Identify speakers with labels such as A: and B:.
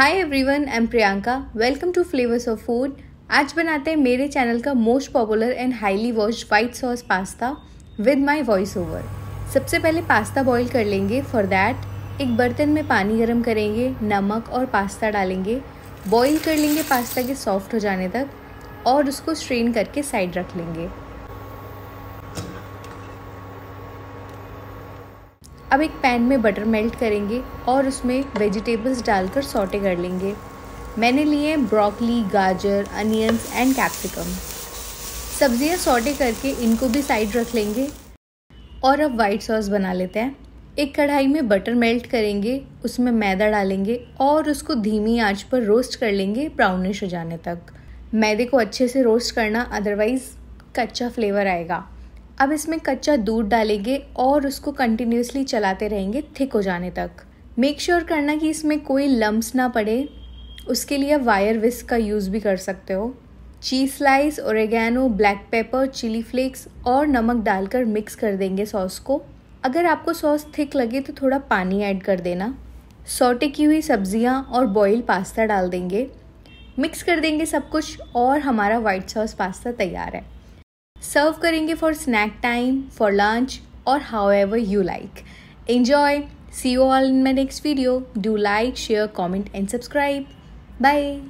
A: Hi everyone I am Priyanka welcome to flavours of food आज बनाते हैं मेरे चैनल का most popular and highly watched white sauce pasta with my voice over सबसे पहले pasta boil कर लेंगे. फॉर दैट एक बर्तन में पानी गर्म करेंगे, नमक और पास्ता डालेंगे. बॉईल कर लेंगे पास्ता के सॉफ्ट हो जाने तक और उसको स्ट्रेन करके साइड रख लेंगे. अब एक पैन में बटर मेल्ट करेंगे और उसमें वेजिटेबल्स डालकर सॉटे कर लेंगे। मैंने लिए ब्रोकली गाजर अनियंस एंड कैप्सिकम सब्ज़ियाँ सॉटे करके इनको भी साइड रख लेंगे और अब वाइट सॉस बना लेते हैं। एक कढ़ाई में बटर मेल्ट करेंगे, उसमें मैदा डालेंगे और उसको धीमी आँच पर रोस्ट कर लेंगे ब्राउनिश हो जाने तक। मैदे को अच्छे से रोस्ट करना अदरवाइज़ कच्चा फ्लेवर आएगा। अब इसमें कच्चा दूध डालेंगे और उसको कंटिन्यूसली चलाते रहेंगे थिक हो जाने तक। मेक श्योर sure करना कि इसमें कोई लम्ब्स ना पड़े। उसके लिए वायर विस्क का यूज़ भी कर सकते हो। Cheese slice oregano black pepper chilli flakes और नमक डालकर मिक्स कर देंगे सॉस को। अगर आपको सॉस थिक लगे तो थोड़ा पानी ऐड कर देना। सोटे की हुई सब्ज़ियाँ और बॉयल पास्ता डाल देंगे। मिक्स कर देंगे सब कुछ और हमारा वाइट सॉस पास्ता तैयार है। सर्व करेंगे for snack time for lunch और however you like enjoy see you all in my next video do like share comment and subscribe bye